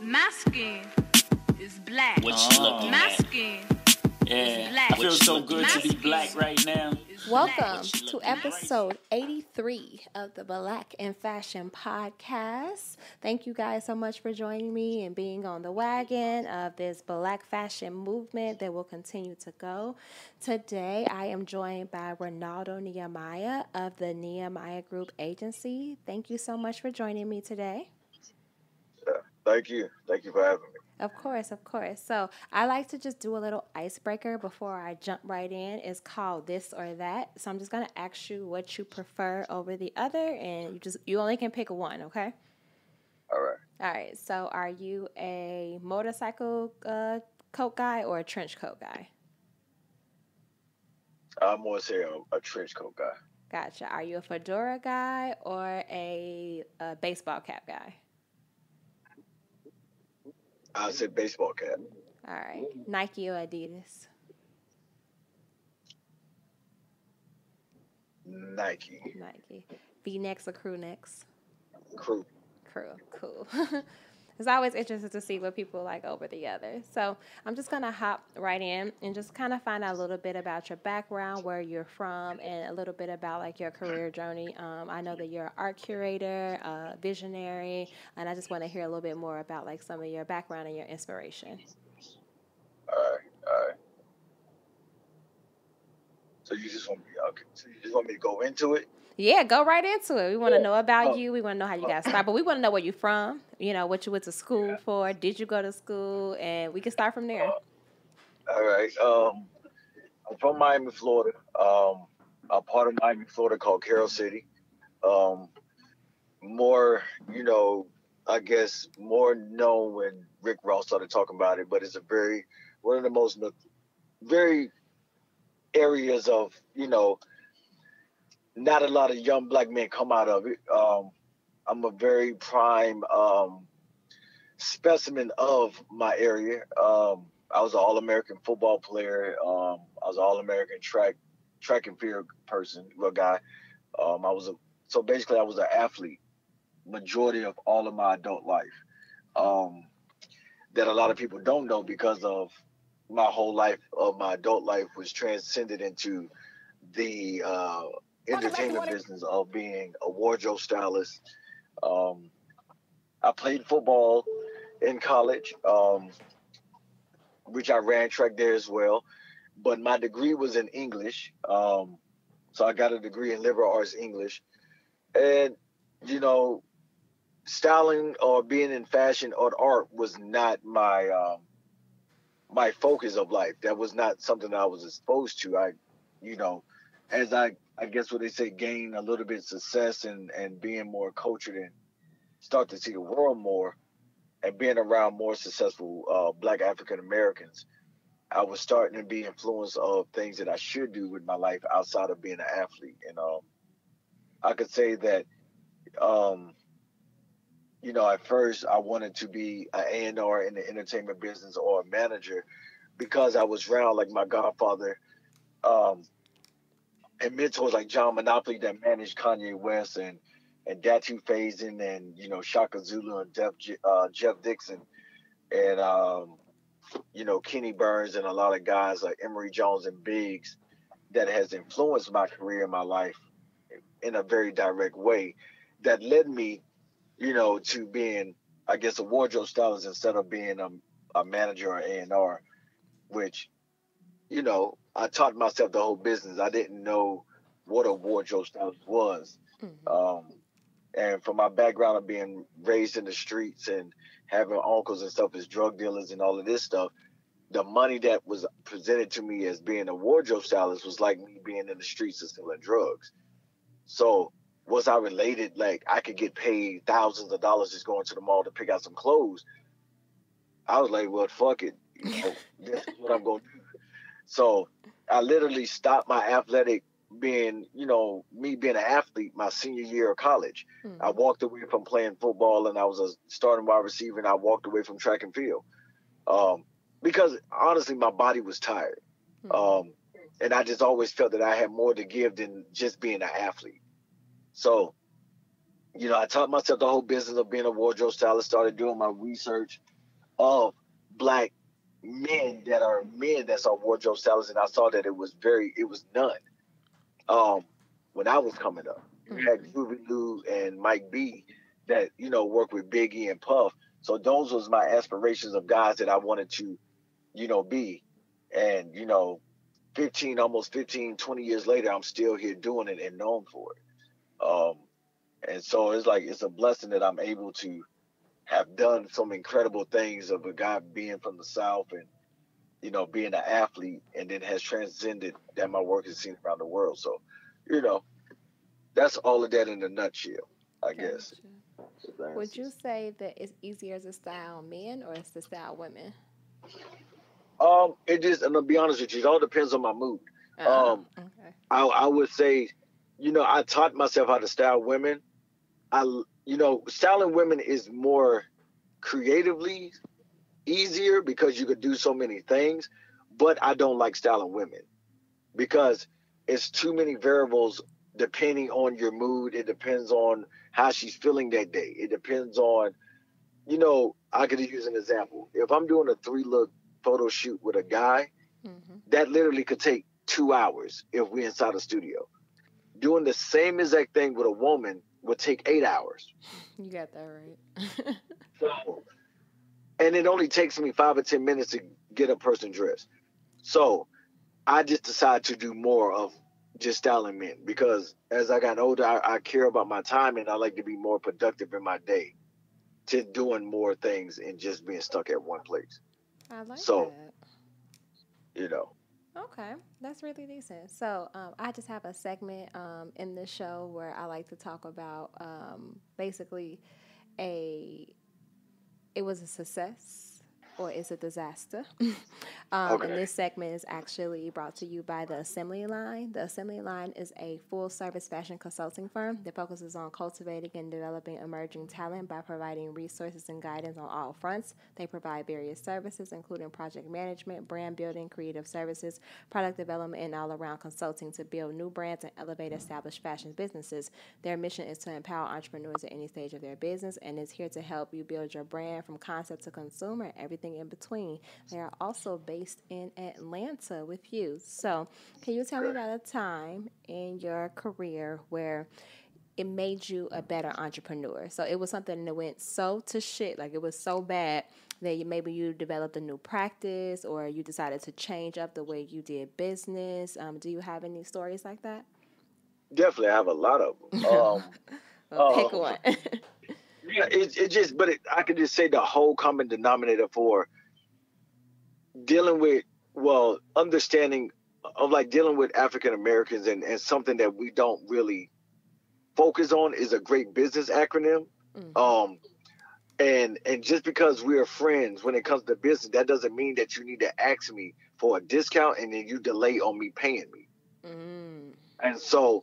My skin is black. What you looking My at? skin Yeah, black. I feel so good at? to be black right now. Welcome black. What you to episode 83 of the Black and Fashion Podcast. Thank you guys so much for joining me and being on the wagon of this black fashion movement that will continue to go. Today, I am joined by Renaldo Nehemiah of the Nehemiah Group Agency. Thank you so much for joining me today. Thank you. Thank you for having me. Of course, of course. So I like to just do a little icebreaker before I jump right in. It's called this or that. So I'm just gonna ask you what you prefer over the other, and you just you only can pick one. Okay. All right. All right. So are you a motorcycle uh, coat guy or a trench coat guy? I'm more say a, a trench coat guy. Gotcha. Are you a fedora guy or a, a baseball cap guy? I said baseball cap. All right. Nike or Adidas? Nike. Nike. V necks or crew necks? Crew. Crew, cool. it's always interesting to see what people like over the other. So I'm just gonna hop right in and just kind of find out a little bit about your background, where you're from, and a little bit about like your career journey. Um, I know that you're an art curator, uh, visionary, and I just want to hear a little bit more about like some of your background and your inspiration. All right. All right. So you just want me okay. So you just want me to go into it? Yeah, go right into it. We want to know about Oh. you. We want to know how you got started, but we want to know where you're from. You know, what you went to school for. Did you go to school? And we can start from there. All right. Um I'm from Miami, Florida. Um a part of Miami, Florida called Carol City. Um more, you know, I guess more known when Rick Ross started talking about it, but it's a very one of the most no- very areas of, you know, not a lot of young black men come out of it. Um, I'm a very prime um, specimen of my area. Um, I was an All American football player. Um, I was an All American track track and field person, well guy. Um, I was a so basically I was an athlete majority of all of my adult life. Um, that a lot of people don't know because of my whole life of my adult life was transcended into the uh, entertainment business of being a wardrobe stylist. Um, I played football in college, um, which I ran track there as well. But my degree was in English. Um, so I got a degree in liberal arts English. And, you know, styling or being in fashion or art was not my um, my focus of life. That was not something I was exposed to. I, you know, as I I guess what they say, gain a little bit success and and being more cultured and start to see the world more, and being around more successful uh, Black African Americans, I was starting to be influenced of things that I should do with my life outside of being an athlete. And um, I could say that, um, you know, at first I wanted to be an A&R in the entertainment business or a manager because I was around like my godfather. Um, and mentors like John Monopoly that managed Kanye West and and Datu Faison and you know Shaka Zulu and Jeff uh, Jeff Dixon and um, you know Kenny Burns and a lot of guys like Emory Jones and Biggs that has influenced my career and my life in a very direct way that led me you know to being I guess a wardrobe stylist instead of being a, a manager or A and R which you know I taught myself the whole business. I didn't know what a wardrobe stylist was. Mhm. Um, and from my background of being raised in the streets and having uncles and stuff as drug dealers and all of this stuff, the money that was presented to me as being a wardrobe stylist was like me being in the streets and selling drugs. So was I related? Like I could get paid thousands of dollars just going to the mall to pick out some clothes. I was like, well, fuck it. You know, this is what I'm gonna do. So I literally stopped my athletic being, you know, me being an athlete my senior year of college. Mhm. I walked away from playing football and I was a starting wide receiver and I walked away from track and field. Um, because honestly, my body was tired. Mhm. Um, and I just always felt that I had more to give than just being an athlete. So, you know, I taught myself the whole business of being a wardrobe stylist. Started doing my research of black men that are men that saw wardrobe stylists, and I saw that it was very, it was none. Um, when I was coming up, you had Groovey Lew and Mike B that you know work with Biggie and Puff. So those was my aspirations of guys that I wanted to, you know, be. And you know, 15, almost 15, 20 years later, I'm still here doing it and known for it. Um, and so it's like it's a blessing that I'm able to have done some incredible things of a guy being from the South and you know being an athlete, and then has transcended that my work is seen around the world. So, you know, that's all of that in a nutshell, I guess. Would you say that it's easier to style men or it's to style women? Um, it just, and to be honest with you, it all depends on my mood. Uh, Um, okay. I, I would say, you know, I taught myself how to style women. I, you know, styling women is more creatively easier because you could do so many things. But I don't like styling women because it's too many variables depending on your mood. It depends on how she's feeling that day. It depends on, you know, I could use an example. If I'm doing a three look photo shoot with a guy, hmm that literally could take two hours if we're inside a studio. Doing the same exact thing with a woman would take eight hours. You got that right. So, and it only takes me five or ten minutes to get a person dressed. So, I just decided to do more of just styling men because as I got older, I, I care about my time and I like to be more productive in my day to doing more things and just being stuck at one place. I like So- that. You know. Okay, that's really decent. So, um, I just have a segment um, in the show where I like to talk about um, basically a it was a success or it's a disaster. um, Okay. And this segment is actually brought to you by the Assembly Line. The Assembly Line is a full service fashion consulting firm that focuses on cultivating and developing emerging talent by providing resources and guidance on all fronts. They provide various services, including project management, brand building, creative services, product development, and all around consulting to build new brands and elevate established fashion businesses. Their mission is to empower entrepreneurs at any stage of their business and is here to help you build your brand from concept to consumer and everything in between. They are also based in Atlanta with you. So, can you tell me about a time in your career where it made you a better entrepreneur? So, it was something that went so to shit, like it was so bad that you, maybe you developed a new practice or you decided to change up the way you did business. Um, do you have any stories like that? Definitely, I have a lot of them. Um, Well, pick Oh. one. Yeah, it, it just, but it, I could just say the whole common denominator for dealing with, well, understanding of like dealing with African Americans and, and something that we don't really focus on is a great business acronym. Mhm. Um, and and just because we are friends when it comes to business, that doesn't mean that you need to ask me for a discount and then you delay on me paying me. Mm, And so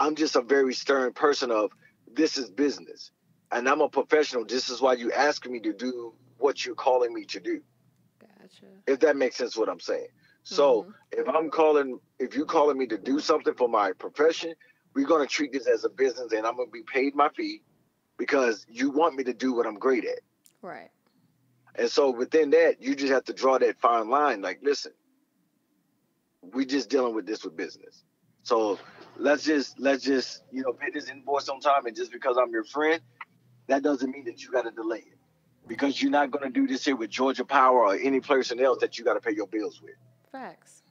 I'm just a very stern person of this is business. And I'm a professional. This is why you asking me to do what you're calling me to do. gotcha. If that makes sense what I'm saying. So Mhm. if I'm calling if you're calling me to do something for my profession, we're gonna treat this as a business and I'm gonna be paid my fee because you want me to do what I'm great at. Right. And so within that, you just have to draw that fine line. Like, listen, we're just dealing with this with business. So let's just let's just you know pay this invoice on time. And just because I'm your friend, that doesn't mean that you got to delay it. Because you're not going to do this here with Georgia Power or any person else that you got to pay your bills with. Facts.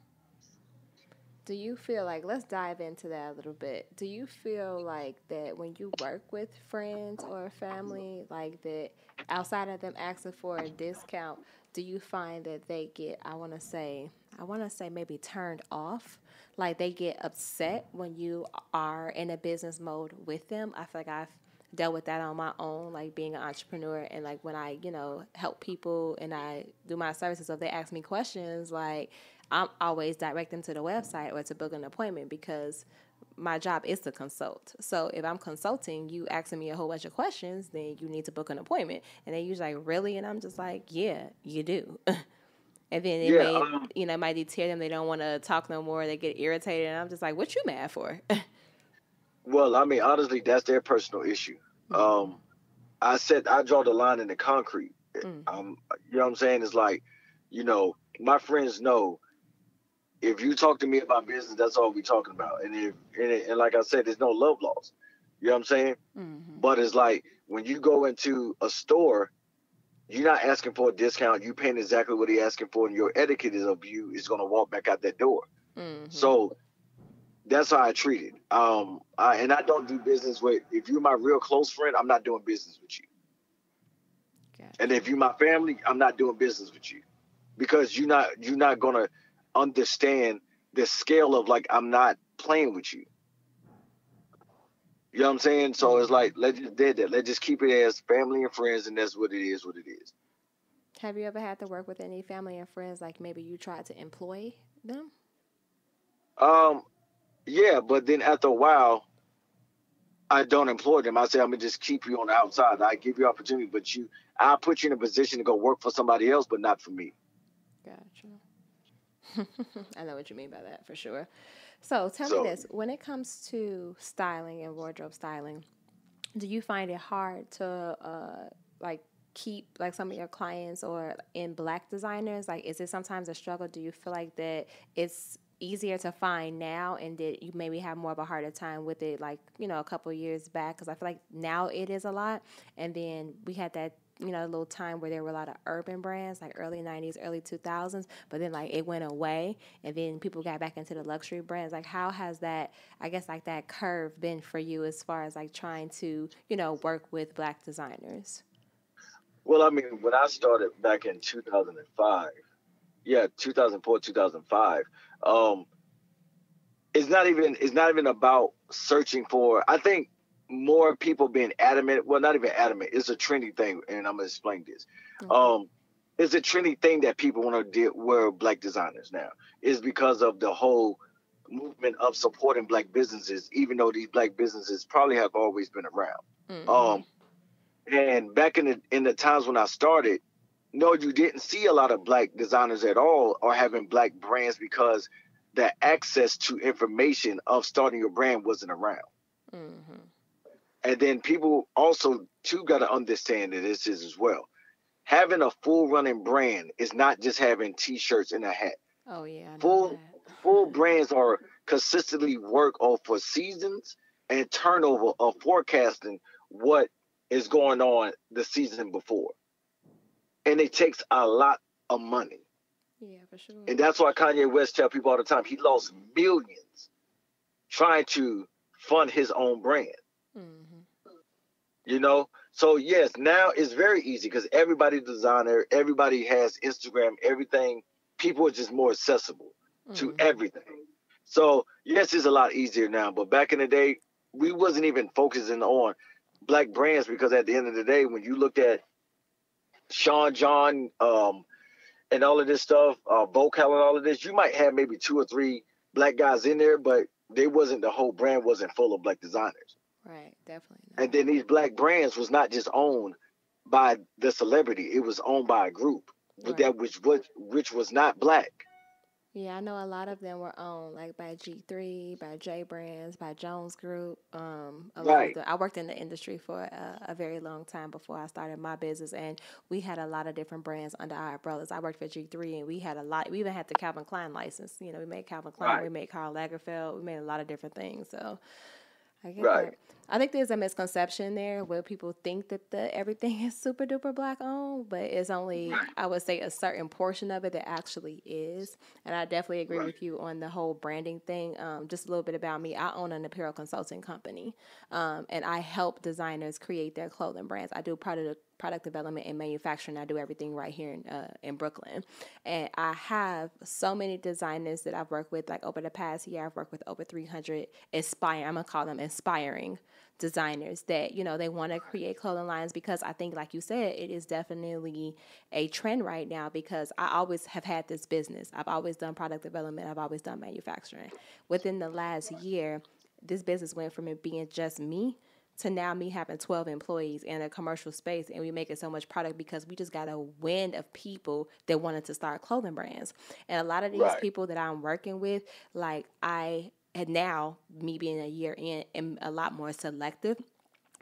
Do you feel like let's dive into that a little bit. Do you feel like that when you work with friends or family, like that outside of them asking for a discount, do you find that they get I wanna say I wanna say maybe turned off? Like they get upset when you are in a business mode with them. I feel like I've dealt with that on my own, like being an entrepreneur and like when I, you know, help people and I do my services, so if they ask me questions, like I'm always direct them to the website or to book an appointment because my job is to consult. So if I'm consulting, you asking me a whole bunch of questions, then you need to book an appointment. And they usually like, really? And I'm just like, yeah, you do. and then it Yeah, may, um, you know, it might deter them. They don't want to talk no more. They get irritated. And I'm just like, what you mad for? Well, I mean, honestly, that's their personal issue. Um, I said I draw the line in the concrete. Mm. Um, you know what I'm saying? It's like, you know, my friends know if you talk to me about business, that's all we talking about. And if and, and like I said, there's no love lost. You know what I'm saying? Mm-hmm. But it's like when you go into a store, you're not asking for a discount. You paying exactly what he asking for, and your etiquette is of you is gonna walk back out that door. Mm-hmm. So that's how I treat it. Um, I, and I don't do business with. If you're my real close friend, I'm not doing business with you. Gotcha. And if you're my family, I'm not doing business with you because you're not you're not gonna understand the scale of like I'm not playing with you. You know what I'm saying? So it's like let's just did that. Let's just keep it as family and friends, and that's what it is. What it is. Have you ever had to work with any family and friends like maybe you tried to employ them? Um, yeah, but then after a while, I don't employ them. I say I'm gonna just keep you on the outside. I give you opportunity, but you, I put you in a position to go work for somebody else, but not for me. Gotcha. I know what you mean by that for sure. So tell So- me this: when it comes to styling and wardrobe styling, do you find it hard to uh, like keep like some of your clients or in black designers? Like, is it sometimes a struggle? Do you feel like that it's easier to find now and that you maybe have more of a harder time with it like you know a couple years back because i feel like now it is a lot and then we had that you know, a little time where there were a lot of urban brands, like early '90s, early 2000s, but then like it went away, and then people got back into the luxury brands. Like, how has that, I guess, like that curve been for you as far as like trying to, you know, work with black designers? Well, I mean, when I started back in 2005, yeah, 2004, 2005, um, it's not even it's not even about searching for. I think more people being adamant. Well, not even adamant. It's a trendy thing, and I'm gonna explain this. Um, it's a trendy thing that people want to de- wear black designers now. Is because of the whole movement of supporting black businesses, even though these black businesses probably have always been around. Mhm. Um, and back in the in the times when I started, no, you didn't see a lot of black designers at all or having black brands because the access to information of starting your brand wasn't around. Mm-hmm. And then people also too got to understand that this is as well. Having a full running brand is not just having t-shirts and a hat. Oh yeah, Full full brands are consistently work off for seasons and turnover of forecasting what is going on the season before. And it takes a lot of money. Yeah, for sure. And that's why Kanye West tell people all the time he lost millions trying to fund his own brand. hmm You know? So yes, now it's very easy because everybody's a designer, everybody has Instagram, everything. People are just more accessible to Mhm. everything. So yes, it's a lot easier now. But back in the day, we wasn't even focusing on black brands because at the end of the day, when you looked at Sean John um, and all of this stuff, uh, Vocal and all of this, you might have maybe two or three black guys in there, but they wasn't the whole brand wasn't full of black designers. Right, definitely. not. And then these black brands was not just owned by the celebrity; it was owned by a group Right. that which which which was not black. Yeah, I know a lot of them were owned like by G3, by J Brands, by Jones Group. Um, a lot of Right. the, I worked in the industry for a, a very long time before I started my business, and we had a lot of different brands under our umbrellas. I worked for G3, and we had a lot. We even had the Calvin Klein license. You know, we made Calvin Klein, we made Karl Lagerfeld, we made a lot of different things. So. I get Right. that. I think there's a misconception there where people think that the everything is super duper black owned, but it's only I would say a certain portion of it that actually is. And I definitely agree Right. with you on the whole branding thing. Um, just a little bit about me. I own an apparel consulting company, um, and I help designers create their clothing brands. I do product product development and manufacturing. I do everything right here in uh, in Brooklyn, and I have so many designers that I've worked with. Like over the past year, I've worked with over 300 aspire. I'm gonna call them inspiring designers that you know they want to create clothing lines because I think, like you said, it is definitely a trend right now. Because I always have had this business. I've always done product development. I've always done manufacturing. Within the last year, this business went from it being just me to now me having 12 employees in a commercial space and we making so much product because we just got a wind of people that wanted to start clothing brands and a lot of these Right. people that i'm working with like i and now me being a year in am a lot more selective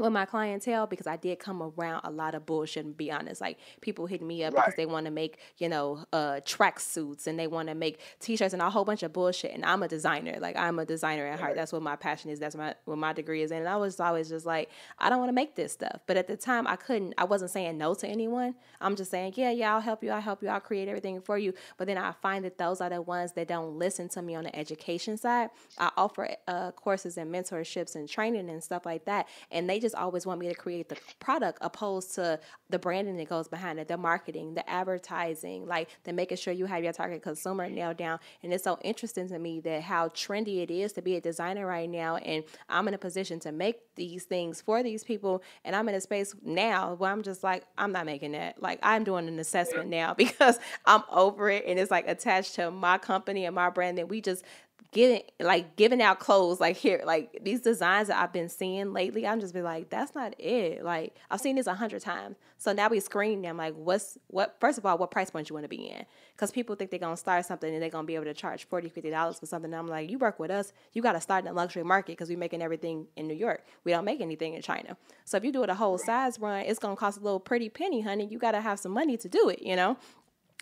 with my clientele because I did come around a lot of bullshit and be honest. Like people hitting me up because they want to make, you know, uh track suits and they want to make t-shirts and a whole bunch of bullshit. And I'm a designer. Like I'm a designer at heart. That's what my passion is. That's my what my degree is in. And I was always just like, I don't want to make this stuff. But at the time I couldn't I wasn't saying no to anyone. I'm just saying, yeah, yeah, I'll help you, I'll help you, I'll create everything for you. But then I find that those are the ones that don't listen to me on the education side. I offer uh, courses and mentorships and training and stuff like that. And they just always want me to create the product opposed to the branding that goes behind it, the marketing, the advertising, like the making sure you have your target consumer nailed down. And it's so interesting to me that how trendy it is to be a designer right now. And I'm in a position to make these things for these people. And I'm in a space now where I'm just like, I'm not making that. Like I'm doing an assessment now because I'm over it and it's like attached to my company and my brand that we just getting like giving out clothes like here like these designs that I've been seeing lately I'm just be like that's not it. Like I've seen this a hundred times. So now we screen them like what's what first of all what price point you want to be in? Because people think they're gonna start something and they're gonna be able to charge 40 50 dollars for something. And I'm like you work with us. You got to start in the luxury market because we're making everything in New York. We don't make anything in China. So if you do it a whole size run it's gonna cost a little pretty penny honey. You got to have some money to do it you know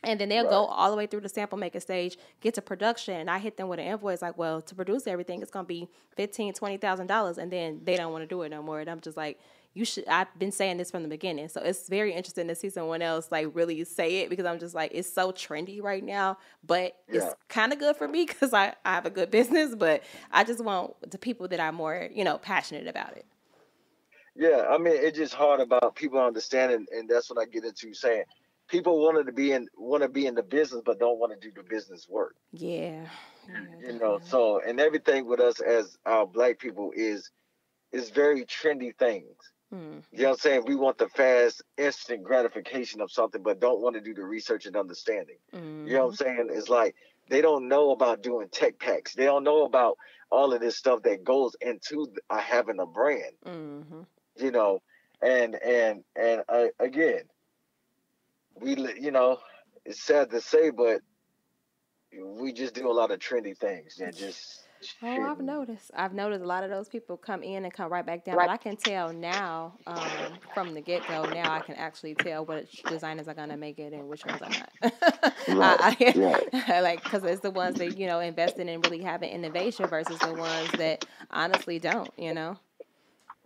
and then they'll go all the way through the sample making stage, get to production. And I hit them with an invoice like, well, to produce everything, it's gonna be fifteen, twenty thousand dollars, and then they don't want to do it no more. And I'm just like, you should. I've been saying this from the beginning, so it's very interesting to see someone else like really say it because I'm just like, it's so trendy right now, but Yeah. it's kind of good for me because I, I have a good business, but I just want the people that are more, you know, passionate about it. Yeah, I mean, it's just hard about people understanding, and that's what I get into saying. People wanted to be in want to be in the business, but don't want to do the business work. Yeah. You know, so and everything with us as our black people is is very trendy things. Mm, You know what I'm saying? We want the fast, instant gratification of something, but don't want to do the research and understanding. mm, You know what I'm saying? It's like they don't know about doing tech packs. They don't know about all of this stuff that goes into uh, having a brand. mm-hmm. You know, and and and uh, again, we you know, it's sad to say, but we just do a lot of trendy things and just. Oh, I've noticed. I've noticed a lot of those people come in and come right back down. But I can tell now, um, from the get go, now I can actually tell which designers are gonna make it and which ones are not. I, I, like because it's the ones that you know investing in and really having innovation versus the ones that honestly don't. You know,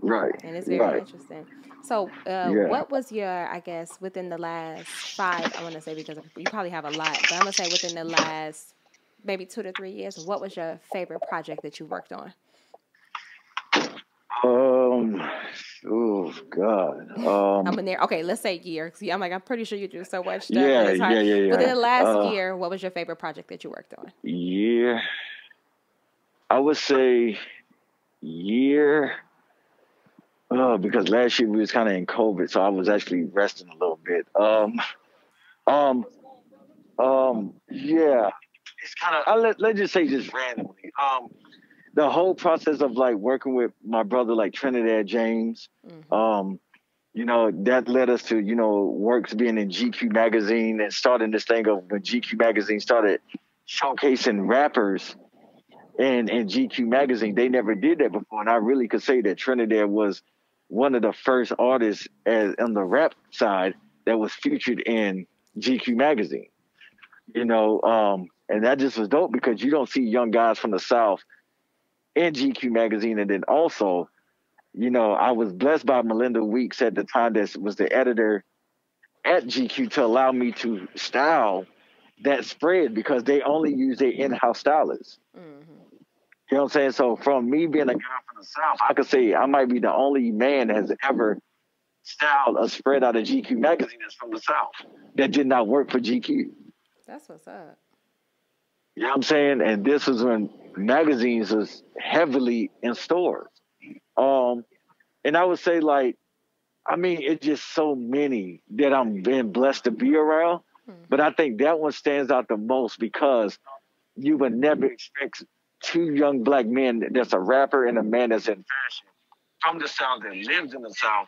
Right. and it's very right. interesting. So, uh, Yeah. what was your, I guess, within the last five? I want to say because you probably have a lot, but I'm gonna say within the last maybe two to three years. What was your favorite project that you worked on? Um. Oh God. Um. I'm in there. Okay, let's say year. I'm like, I'm pretty sure you do so much stuff. yeah, yeah, yeah, yeah. Within the last Uh, year, what was your favorite project that you worked on? Year. I would say year. Uh, because last year we was kind of in COVID, so I was actually resting a little bit. Um, um, um, yeah, it's kind of. I let let's just say just randomly. Um, the whole process of like working with my brother, like Trinidad James. Mhm. Um, you know, that led us to, you know, works being in GQ magazine and starting this thing of when GQ magazine started showcasing rappers and in GQ magazine. They never did that before. And I really could say that Trinidad was one of the first artists as on the rap side that was featured in GQ magazine. You know, um, and that just was dope because you don't see young guys from the South in GQ magazine. And then also, you know, I was blessed by Madeline Weeks at the time that was the editor at GQ to allow me to style that spread because they only use their in-house stylists. Mhm. You know what I'm saying? So from me being a guy from the South, I could say I might be the only man that has ever styled a spread out of GQ magazine that's from the South that did not work for GQ. That's what's up. You know what I'm saying? And this was when magazines was heavily in stores. Um, and I would say like, I mean, it's just so many that I'm been blessed to be around. But I think that one stands out the most because you would never expect two young black men that's a rapper and a man that's in fashion from the South that lives in the South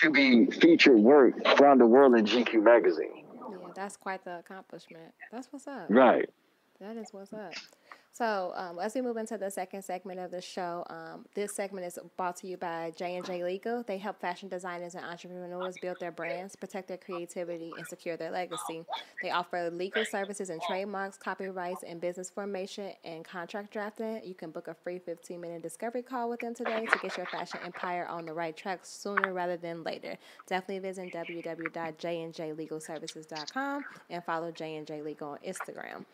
to be featured work around the world in GQ magazine. Yeah, that's quite the accomplishment. That's what's up. Right. That is what's up. So, um, as we move into the second segment of the show, um, this segment is brought to you by J and J Legal. They help fashion designers and entrepreneurs build their brands, protect their creativity, and secure their legacy. They offer legal services and trademarks, copyrights, and business formation and contract drafting. You can book a free 15-minute discovery call with them today to get your fashion empire on the right track sooner rather than later. Definitely visit www.jnjlegalservices.com and follow J and J Legal on Instagram.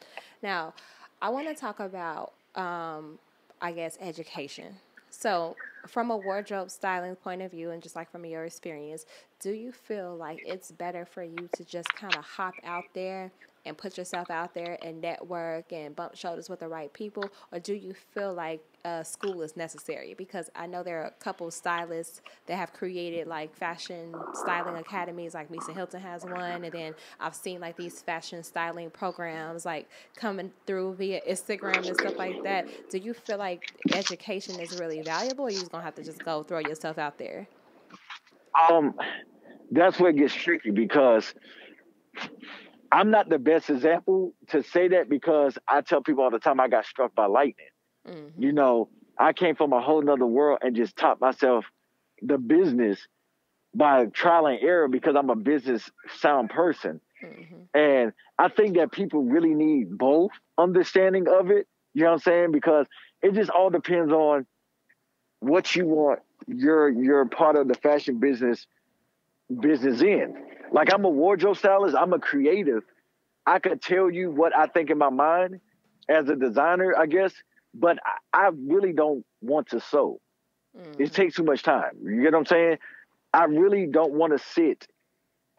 Now. I want to talk about, um, I guess, education. So, from a wardrobe styling point of view, and just like from your experience, do you feel like it's better for you to just kind of hop out there and put yourself out there and network and bump shoulders with the right people, or do you feel like uh, school is necessary? Because I know there are a couple stylists that have created like fashion styling academies, like Misa Hylton has one, and then I've seen like these fashion styling programs like coming through via Instagram and stuff like that. Do you feel like education is really valuable, or you just gonna have to just go throw yourself out there? Um, that's where it gets tricky because I'm not the best example to say that because I tell people all the time I got struck by lightning. Mm-hmm. You know, I came from a whole nother world and just taught myself the business by trial and error because I'm a business sound person. Mm-hmm. And I think that people really need both understanding of it. You know what I'm saying? Because it just all depends on what you want your your part of the fashion business business in. Like I'm a wardrobe stylist, I'm a creative. I could tell you what I think in my mind as a designer, I guess, but I, I really don't want to sew. Mm. It takes too much time. You get what I'm saying? I really don't want to sit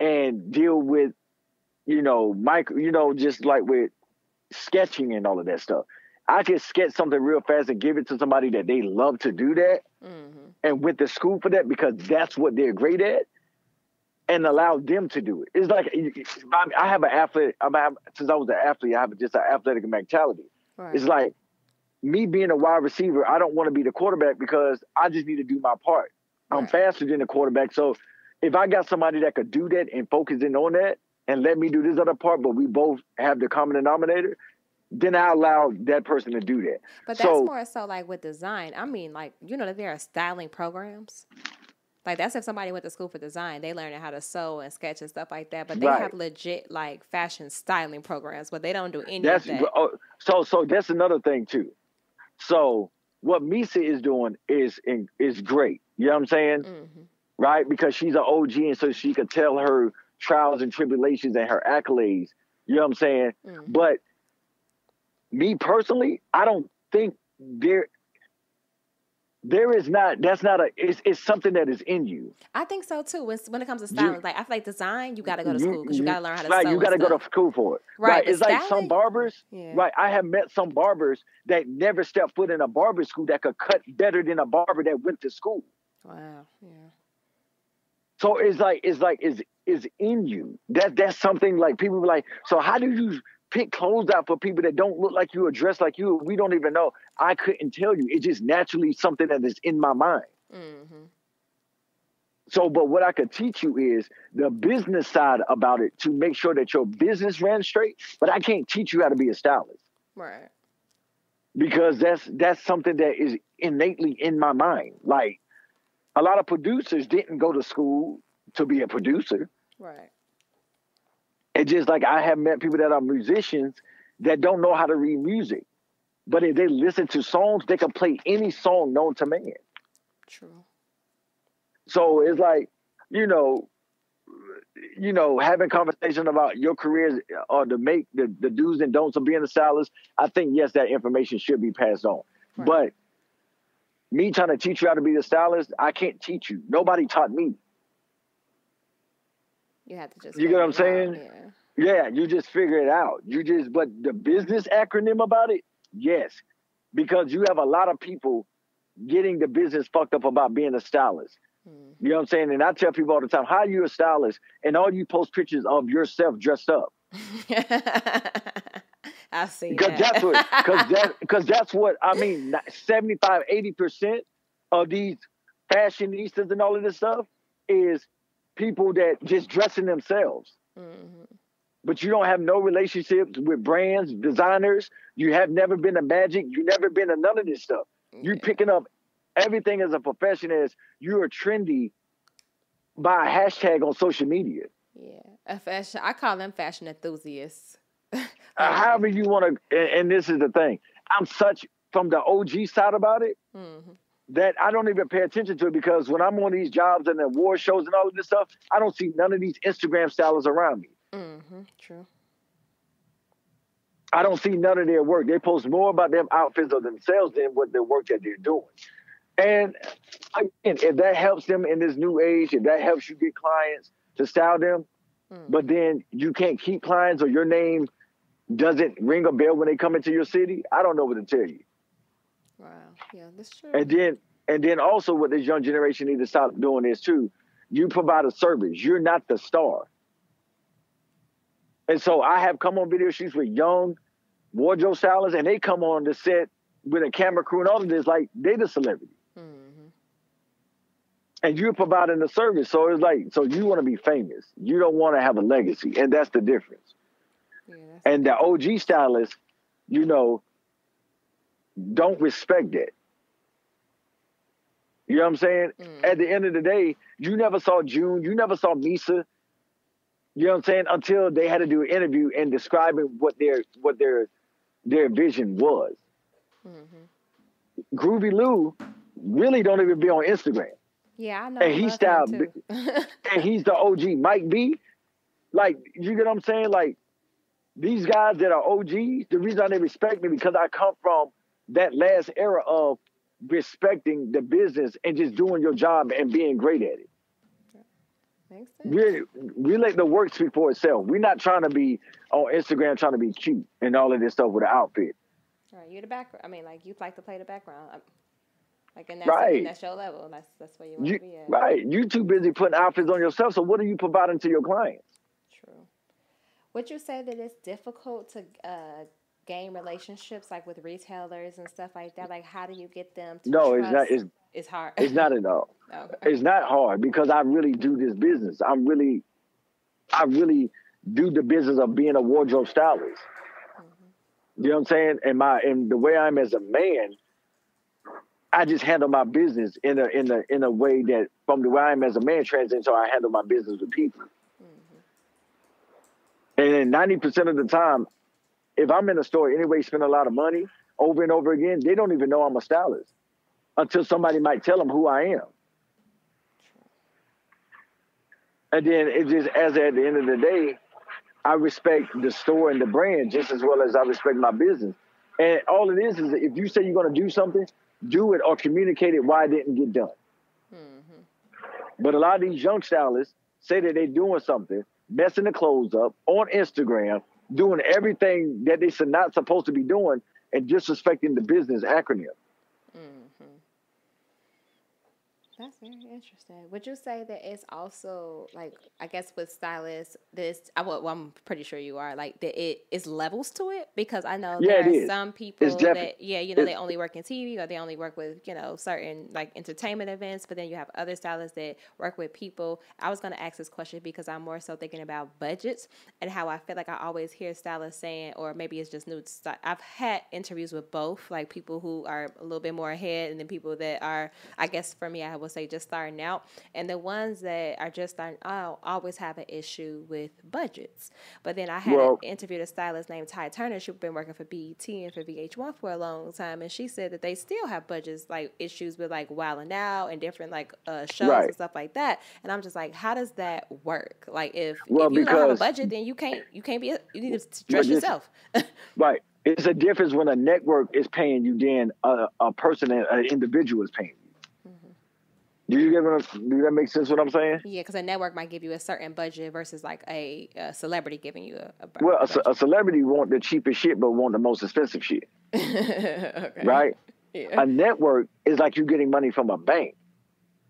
and deal with, you know, micro, you know, just like with sketching and all of that stuff. I can sketch something real fast and give it to somebody that they love to do that mm-hmm. and with the school for that because that's what they're great at and allow them to do it. It's like I have an athlete. I'm since I was an athlete, I have just an athletic mentality. Right. It's like me being a wide receiver. I don't want to be the quarterback because I just need to do my part. Right. I'm faster than the quarterback, so if I got somebody that could do that and focus in on that and let me do this other part, but we both have the common denominator, then I allow that person to do that. But that's so, more so like with design. I mean, like you know that there are styling programs. Like that's if somebody went to school for design, they learn how to sew and sketch and stuff like that. But they right. have legit like fashion styling programs, but they don't do any that's, of that. Oh, so so that's another thing too. So what Misa is doing is is great. You know what I'm saying? Mm-hmm. Right? Because she's an OG and so she could tell her trials and tribulations and her accolades. You know what I'm saying? Mm-hmm. But me personally, I don't think there there is not that's not a it's, it's something that is in you i think so too when, when it comes to styling you, like i feel like design you got to go to school because you, you got to learn how to right you got to go to school for it right, right. it's styling? like some barbers yeah. right i have met some barbers that never stepped foot in a barber school that could cut better than a barber that went to school wow yeah so it's like it's like is is in you that that's something like people like so how do you pick clothes out for people that don't look like you or dress like you. We don't even know. I couldn't tell you. It's just naturally something that is in my mind. Mm-hmm. So, but what I could teach you is the business side about it to make sure that your business ran straight. But I can't teach you how to be a stylist. Right. Because that's that's something that is innately in my mind. Like a lot of producers didn't go to school to be a producer. Right. It's just like I have met people that are musicians that don't know how to read music. But if they listen to songs, they can play any song known to man. True. So it's like, you know, you know, having conversation about your careers or to make the, the do's and don'ts of being a stylist, I think yes, that information should be passed on. Right. But me trying to teach you how to be the stylist, I can't teach you. Nobody taught me. You have to just. You get what I'm saying? Yeah. Yeah, you just figure it out. You just, but the business acronym about it, yes, because you have a lot of people getting the business fucked up about being a stylist. Mm. You know what I'm saying? And I tell people all the time, how are you a stylist? And all you post pictures of yourself dressed up. I see. Because that. that's what because that because that's what I mean, 75, 80% of these fashionistas and all of this stuff is people that just dressing themselves. Mm-hmm. But you don't have no relationships with brands, designers. You have never been a magic. You never been a none of this stuff. You're picking up everything as a profession as you are trendy by a hashtag on social media. Yeah, a fashion. I call them fashion enthusiasts. Uh, however you want to, and, and this is the thing. I'm such from the OG side about it hmm that I don't even pay attention to it because when I'm on these jobs and the award shows and all of this stuff, I don't see none of these Instagram stylists around me. Hmm True. I don't see none of their work. They post more about them outfits of themselves than what the work that they're doing. And again, if that helps them in this new age, if that helps you get clients to style them, Mm. but then you can't keep clients or your name doesn't ring a bell when they come into your city, I don't know what to tell you. Wow. Yeah, that's true. And then and then also what this young generation need to stop doing is too, you provide a service. You're not the star. And so I have come on video shoots with young wardrobe stylists and they come on the set with a camera crew and all of this, like they the celebrity. hmm And you're providing the service. So it's like, so you want to be famous. You don't want to have a legacy. And that's the difference. Yeah, that's, And the OG stylists, you know, don't respect that. You know what I'm saying? Mm. At the end of the day, you never saw June, you never saw Misa. You know what I'm saying? Until they had to do an interview and describing what their what their their vision was. hmm Groovey Lew really don't even be on Instagram. Yeah, I know. And he styled and he's the OG. Mike B, like you get what I'm saying? Like these guys that are OGs, the reason they respect me because I come from that last era of respecting the business and just doing your job and being great at it. We we let the work speak for itself. We're not trying to be on Instagram trying to be cute and all of this stuff with an outfit. Right, you're the background. I mean, like you like to play the background. Like and that's Right. and that's your level. That's that's where you want You, to be at. right. You too busy putting outfits on yourself. So what are you providing to your clients? True. Would you say that it's difficult to uh, gain relationships like with retailers and stuff like that? Like, how do you get them to No, it's trust? not. It's It's hard. it's not at all. Oh, okay. it's not hard because I really do this business. I'm really, I really do the business of being a wardrobe stylist. Mm-hmm. You know what I'm saying? And my and the way I'm as a man, I just handle my business in a in a in a way that from the way I'm as a man translates how I handle my business with people. Mm-hmm. And then ninety percent of the time, if I'm in a store anyway, spend a lot of money over and over again, they don't even know I'm a stylist until somebody might tell them who I am. And then it just as at the end of the day, I respect the store and the brand just as well as I respect my business. And all it is is that if you say you're going to do something, do it or communicate it why it didn't get done. Mm-hmm. But a lot of these young stylists say that they're doing something, messing the clothes up on Instagram, doing everything that they're not supposed to be doing, and disrespecting the business acronym. That's very interesting. Would you say that it's also like I guess with stylists, this I well, I'm pretty sure you are like that it is levels to it because I know Yeah, there are some people that yeah you know they only work in TV or they only work with you know certain like entertainment events, but then you have other stylists that work with people. I was gonna ask this question because I'm more so thinking about budgets and how I feel like I always hear stylists saying, or maybe it's just new. St- I've had interviews with both, like people who are a little bit more ahead and then people that are, I guess for me, I would say just starting out. And the ones that are just starting out always have an issue with budgets. But then I had Well- interviewed a stylist named Ty Turner. She's been working for BET and for VH1 for a long time, and she said that they still have budgets like issues with like Wildin' Out and different like uh, shows Right. and stuff like that. And I'm just like, how does that work? Like if, Well, if you don't have a budget, then you can't you can't be a, you need to dress yourself. Right. It's a difference when a network is paying you than a, a person, an individual is paying you. Do you get do that make sense what I'm saying? yeah, because a network might give you a certain budget versus like a, a celebrity giving you a, a Well, a, a celebrity want the cheapest shit, but want the most expensive shit, okay. right? Yeah. A network is like you getting money from a bank.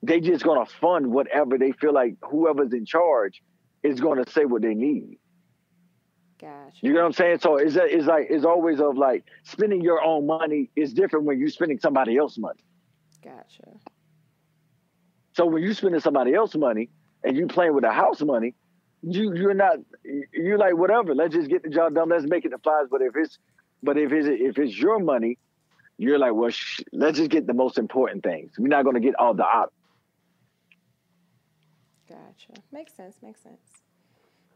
They just gonna fund whatever they feel like whoever's in charge is gonna say what they need. Gotcha. You know what I'm saying? So it's a, it's like it's always of like spending your own money is different when you're spending somebody else's money. Gotcha. So when you're spending somebody else's money and you're playing with the house money, you you're not you're like whatever. Let's just get the job done. Let's make it the flies. But if it's but if it's if it's your money, you're like, well, sh- let's just get the most important things. We're not going to get all the op. Gotcha. Makes sense. Makes sense.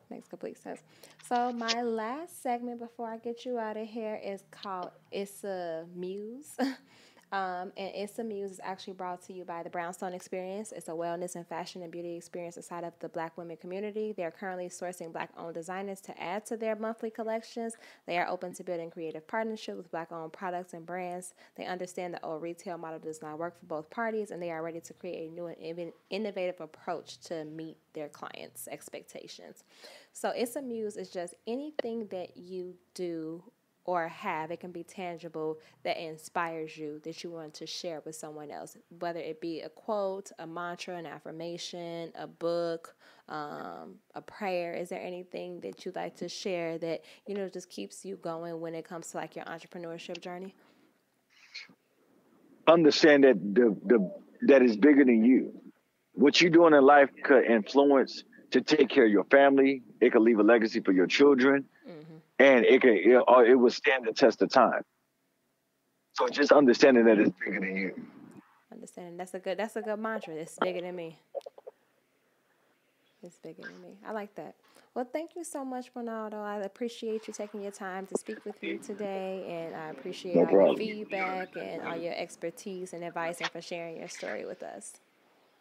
Makes complete sense. So my last segment before I get you out of here is called "It's a Muse." Um, and It's a Muse is actually brought to you by the Brownstone Experience. It's a wellness and fashion and beauty experience inside of the Black women community. They are currently sourcing Black owned designers to add to their monthly collections. They are open to building creative partnerships with Black owned products and brands. They understand the old retail model does not work for both parties, and they are ready to create a new and innovative approach to meet their clients' expectations. So, It's a Muse is just anything that you do or have, it can be tangible that inspires you that you want to share with someone else, whether it be a quote, a mantra, an affirmation, a book, um, a prayer. Is there anything that you'd like to share that, you know, just keeps you going when it comes to like your entrepreneurship journey? Understand that the, the that is bigger than you. What you're doing in life could influence to take care of your family. It could leave a legacy for your children and it can it, uh, it will stand the test of time. So just understanding that it's bigger than you. Understanding that's a good that's a good mantra. It's bigger than me. It's bigger than me. I like that. Well, thank you so much, Renaldo. I appreciate you taking your time to speak with me today, and I appreciate no all problem. your feedback and all your expertise and advice, and for sharing your story with us.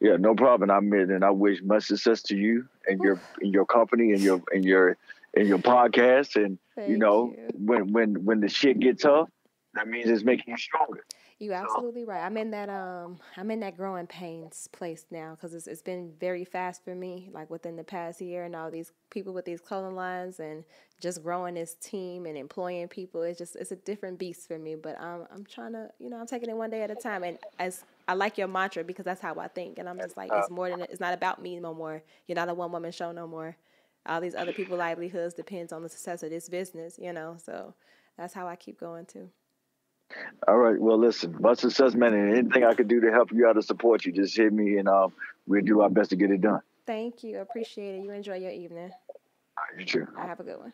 Yeah, no problem. I mean, and I wish much success to you and your in your company and your and your in your podcast. And Thank you know, you. when when when the shit gets tough, that means it's making you stronger. You absolutely right. I'm in that um I'm in that growing pains place now because it's it's been very fast for me. Like within the past year, and all these people with these clothing lines and just growing this team and employing people. It's just it's a different beast for me. But I'm I'm trying to you know I'm taking it one day at a time. And as I like your mantra because that's how I think. And I'm just like it's more than it's not about me no more. You're not a one woman show no more all these other people's livelihoods depends on the success of this business, you know. So that's how I keep going too. All right. Well, listen, much success, man. And anything I could do to help you out or support you, just hit me, and um, we'll do our best to get it done. Thank you. Appreciate it. You enjoy your evening. All right, you too. I have a good one.